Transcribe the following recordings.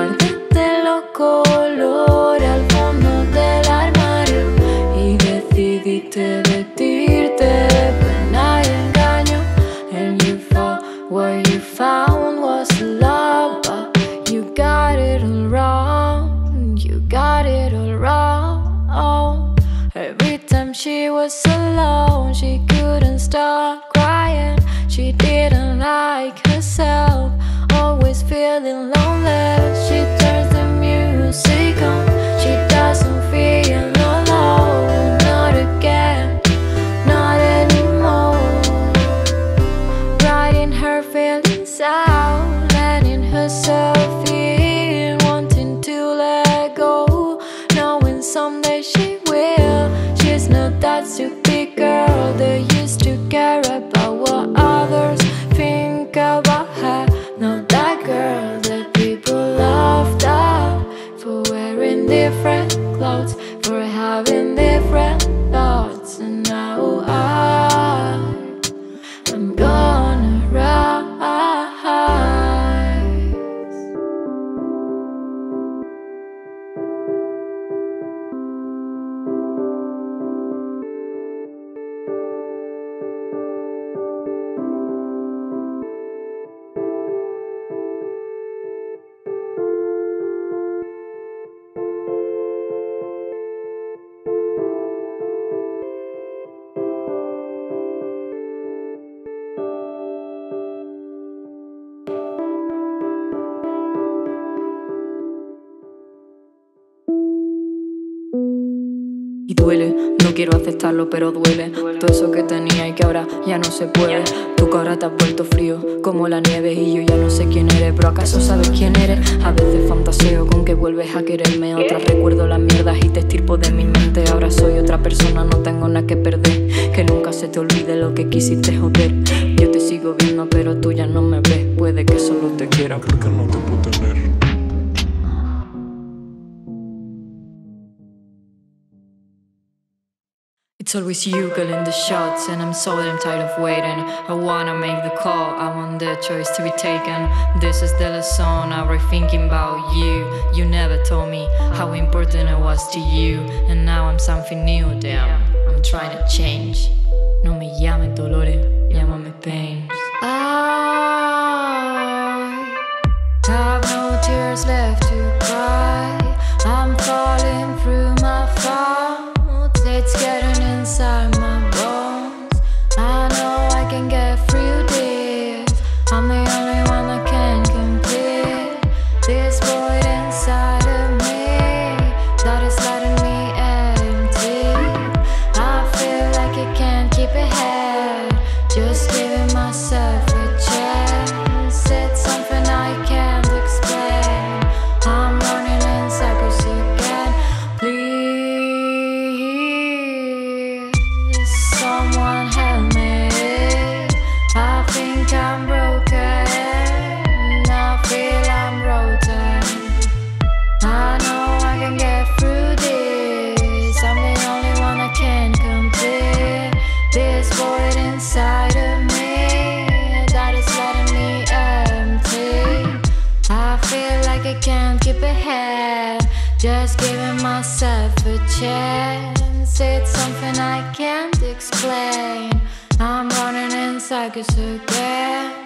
Guardé los colores al fondo del armario y decidiste vestirte, pues nadie engaño. And you thought what you found was love, but you got it all wrong. You got it all wrong. Every time she was alone, she couldn't stop crying. She didn't quiero aceptarlo, pero duele. Todo eso que tenía y que ahora ya no se puede. Tu cara te has vuelto frío, como la nieve, y yo ya no sé quién eres. Pero acaso sabes quién eres? A veces fantaseo con que vuelves a quererme. Otras recuerdo las mierdas y te estirpo de mi mente. Ahora soy otra persona, no tengo nada que perder. Que nunca se te olvide lo que quisiste joder. Yo te sigo viendo, pero tú ya no me ves. Puede que solo te quiera porque no te puedo tener. It's always you calling the shots, and I'm so damn tired of waiting. I wanna make the call, I want the choice to be taken. This is the lesson, I'm rethinking about you. You never told me how important I was to you, and now I'm something new. Damn, I'm trying to change. No me llames dolores, Just giving myself a chance. It's something I can't explain. I'm running in circles again.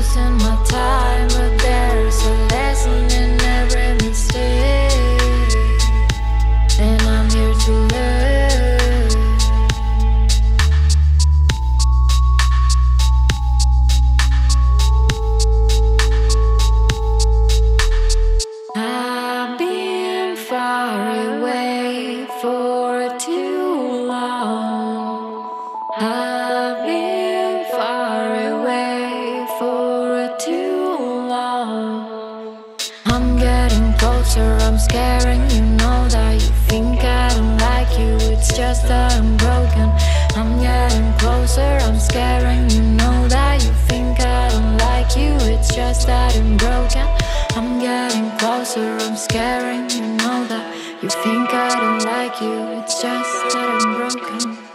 wasting my time scaring. You know that you think I don't like you. It's just that I'm broken. I'm getting closer, I'm scaring. You know that you think I don't like you. It's just that I'm broken.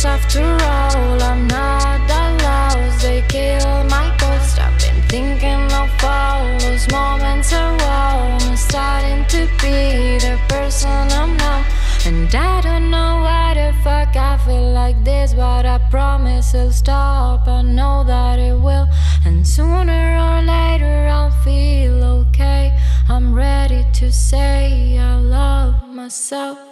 ghost after all I'm not allowed, they kill my ghost. I've been thinking of all those moments are wrong. I'm starting to be the person I'm now. And I don't know why the fuck I feel like this But I promise it'll stop, I know that it will. And sooner or later I'll feel okay. I'm ready to say I love myself.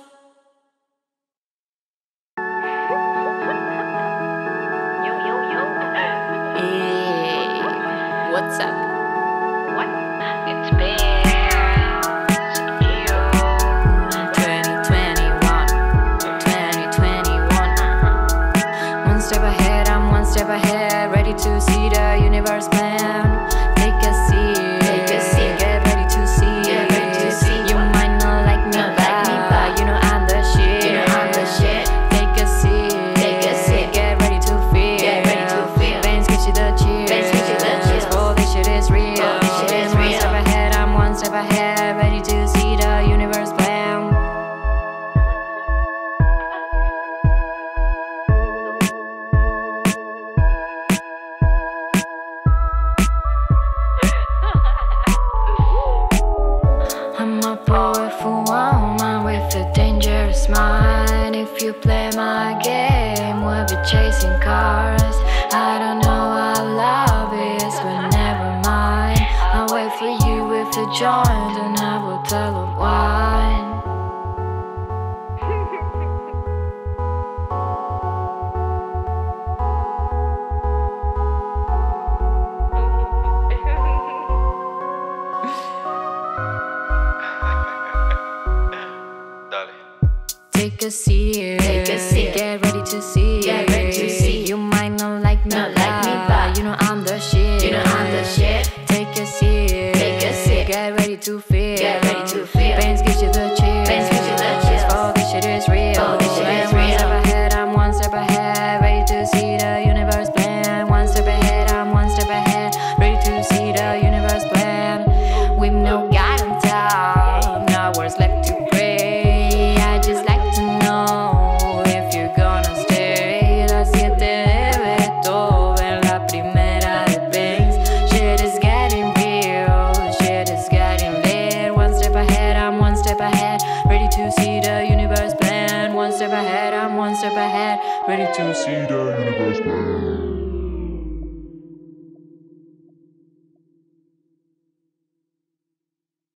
if you play my game. We'll be chasing cars. I don't know what love is, but never mind. I'll wait for you if you join, and I will tell of why. see ready to feel. Bands get you the